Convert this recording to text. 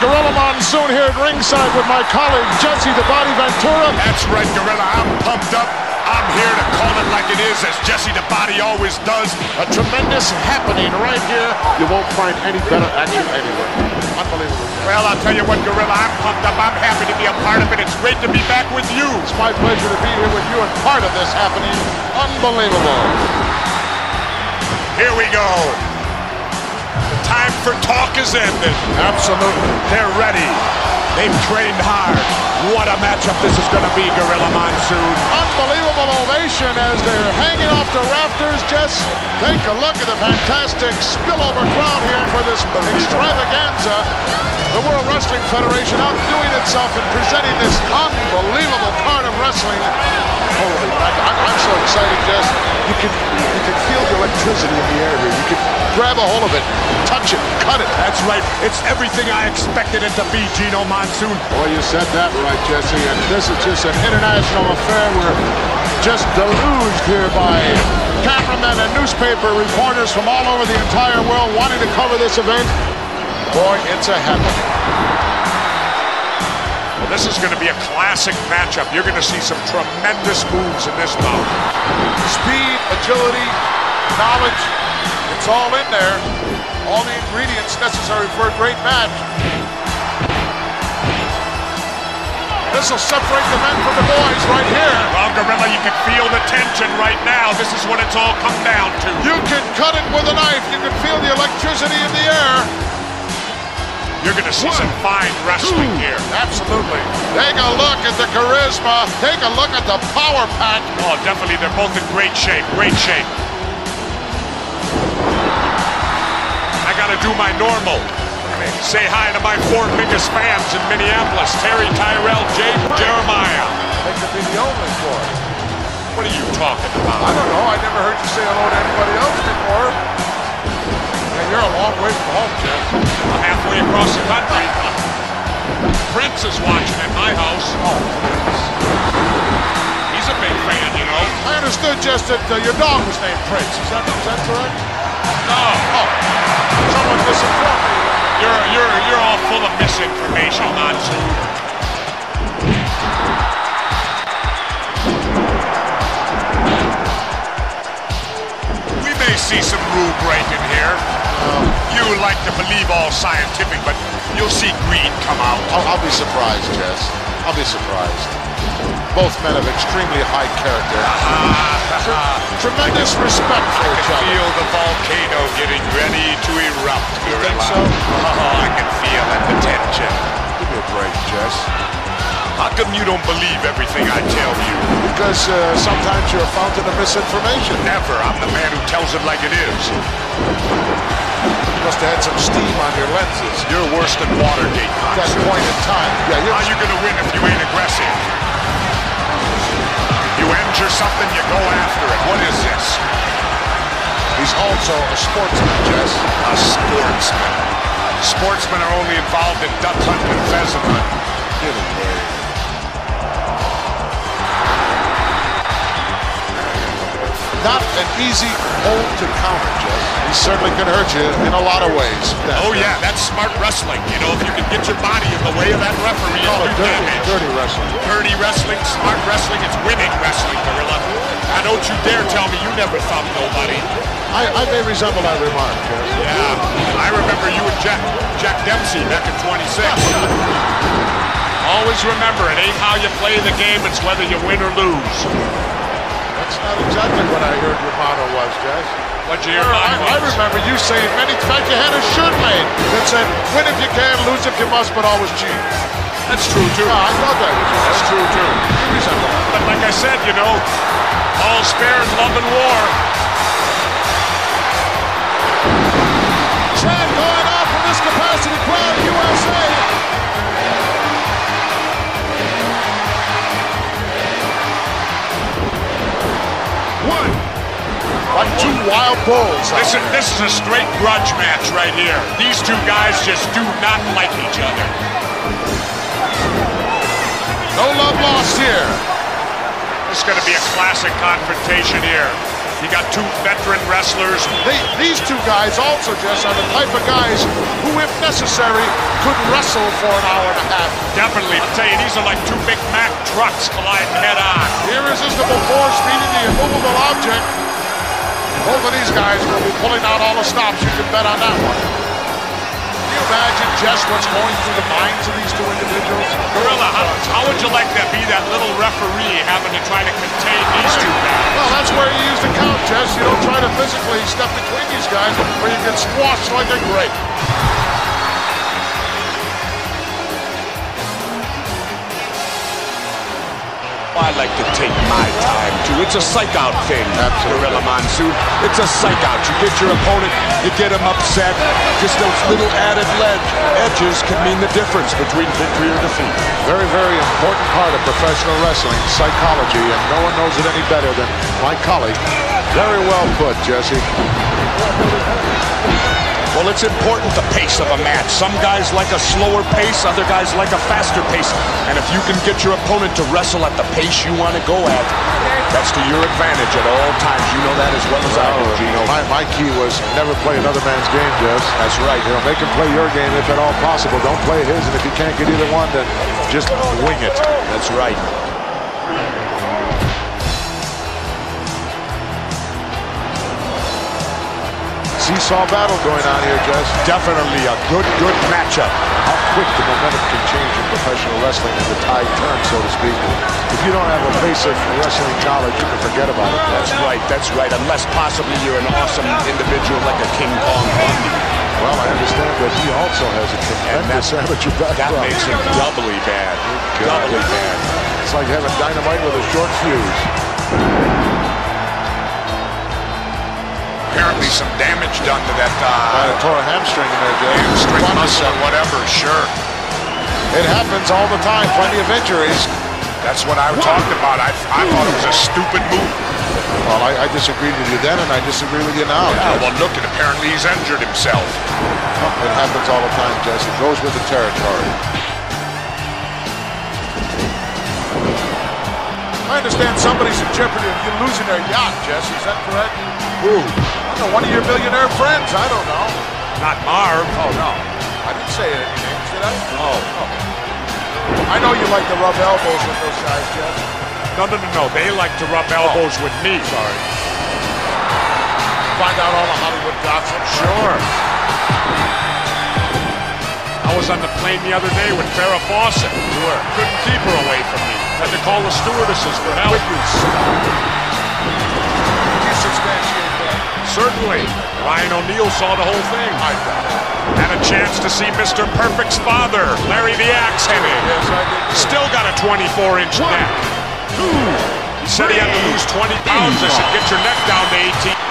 Gorilla Monsoon here at ringside with my colleague Jesse the Body Ventura. That's right, Gorilla. I'm pumped up. I'm here to call it like it is, as Jesse the Body always does. A tremendous happening right here. You won't find any better action anywhere. Unbelievable. Well, I'll tell you what, Gorilla, I'm pumped up. I'm happy to be a part of it. It's great to be back with you. It's my pleasure to be here with you and part of this happening. Unbelievable. Here we go. Time for talk is ended. Absolutely. They're ready. They've trained hard. What a matchup this is going to be, Gorilla Monsoon. Unbelievable ovation as they're hanging off the rafters. Just take a look at the fantastic spillover crowd here for this extravaganza. The World Wrestling Federation outdoing itself in presenting this unbelievable part of wrestling. Holy I'm, I'm so excited, Jess. You can you can feel the electricity in the air here. You can grab a hold of it, touch it, cut it. That's right. It's everything I expected it to be, Gino Monsoon. Boy, you said that right, Jesse. And this is just an international affair. We're just deluged here by cameramen and newspaper reporters from all over the entire world wanting to cover this event. Boy, it's a happening. This is going to be a classic matchup. You're going to see some tremendous moves in this bout. Speed, agility, knowledge, it's all in there. All the ingredients necessary for a great match. This will separate the men from the boys right here. Well, Gorilla, you can feel the tension right now. This is what it's all come down to. You can cut it with a knife. You can feel the electricity in the air. You're going to see One, some fine wrestling two. here. Absolutely. Take a look at the charisma. Take a look at the power pack. Oh, definitely. They're both in great shape. Great shape. I got to do my normal. Say hi to my four biggest fans in Minneapolis. Terry, Tyrell, Jake, Jeremiah. They could be the only four. What are you talking about? I don't know. I never heard you say hello to anybody else before. And You're a long way from home, Jess. I'm halfway across the country. Prince is watching at my house. Oh. He's a big fan, you know. I understood just that uh, your dog was named Prince. Is that, is that correct? No. Oh. Someone misinformed me. You're, you're, you're all full of misinformation, Monsoon. We may see some rule breaking here. You like to believe all scientific, but you'll see greed come out. I'll, I'll be surprised, Jess. I'll be surprised. Both men of extremely high character. tremendous respect for I each other. I can feel the volcano getting ready to erupt, You think so? Oh, I can feel it, the tension. Give me a break, Jess. How come you don't believe everything I tell you? Because uh, sometimes you're a fountain of misinformation. Never. I'm the man who tells it like it is. You must have had some steam on your lenses. You're worse than Watergate, At that point in time. Yeah, How are you going to win if you ain't aggressive? You injure something, you go after it. What is this? He's also a sportsman, Jess. A sportsman. Sportsmen are only involved in duck hunting and pheasant hunting. Get Dave. not an easy hold to counter, Jess. He certainly can hurt you in a lot of ways. Oh, yeah, that's smart wrestling. You know, if you can get your body in the way of that referee, call it dirty, damage. dirty wrestling. Dirty wrestling, smart wrestling, it's winning wrestling, dare tell me you never thumped nobody. I, I may resemble that remark, Jess. Yeah, I remember you and Jack, Jack Dempsey back in 26. Always remember, it ain't how you play the game, it's whether you win or lose. That's not exactly what I heard your motto was, Jess. What'd you hear I, I, remember you saying many times, you had a shirt made that said, win if you can, lose if you must, but always cheat. That's true, too. Ah, I thought that was That's true, too. But like I said, you know, all spare in love and war. Chad going off from this capacity crowd, USA. like two wild bulls. This is, this is a straight grudge match right here. These two guys just do not like each other. No love lost here. This is going to be a classic confrontation here. You got two veteran wrestlers. They, these two guys also, just are the type of guys who, if necessary, could wrestle for an hour and a half. Definitely. I tell you, these are like two big Mack trucks colliding head on. Irresistible force meeting the immovable object. Both of these guys will be pulling out all the stops. You can bet on that one. Imagine just what's going through the minds of these two individuals? Gorilla, how, how would you like to be that little referee having to try to contain these two guys? Well, that's where you use the count, Jess. You don't try to physically step between these guys where you get squashed like a grape. I like to take my time too. It's a psych out thing. Gorilla Monsoon. It's a psych out. You get your opponent, you get him upset. Just those little added ledge edges can mean the difference between victory or defeat. Very, very important part of professional wrestling, psychology, and no one knows it any better than my colleague. Very well put, Jesse. Well, it's important the pace of a match. Some guys like a slower pace, other guys like a faster pace. And if you can get your opponent to wrestle at the pace you want to go at, that's to your advantage at all times. You know that as well as I do, Gino. My, my key was never play another man's game, Jess. That's right. You know, make him play your game if at all possible. Don't play his, and if you can't get either one, then just wing it. That's right. Seesaw battle going on here, Jess. Definitely a good, good matchup. How quick the momentum can change in professional wrestling and the tide turns, so to speak. If you don't have a basic wrestling knowledge, you can forget about it. That's right, that's right. Unless possibly you're an awesome individual like a King Kong Bundy. Well, I understand that he also has a tremendous amateur background. That makes him doubly bad. Doubly bad. It's like having dynamite with a short fuse. Apparently some damage done to that I uh, tore a hamstring in there, Jay. hamstring muscle or whatever, sure. It happens all the time. Plenty of injuries. That's what I talked about. I, I thought it was a stupid move. Well, I, I disagreed with you then, and I disagree with you now. Yeah, well, look, and apparently he's injured himself. It happens all the time, Jess. It goes with the territory. I understand somebody's in jeopardy of you losing their yacht, Jess. Is that correct? Who? I know, one of your millionaire friends. I don't know. Not Marv. Oh, no. I didn't say any names, did I? Oh. I know you like to rub elbows with those guys, Jess. No, no, no, no. They like to rub oh. elbows with me. Sorry. Find out all the Hollywood gossip. Sure. I was on the plane the other day with Farrah Fawcett. You were. Couldn't keep her away from me. Had to call the stewardesses for help. Witness. Certainly. Ryan O'Neal saw the whole thing. I. Had a chance to see Mr. Perfect's father, Larry the Axe Hennig. Yes, I did. Still got a 24-inch neck. He said he had to lose 20 pounds. I said, get your neck down to 18.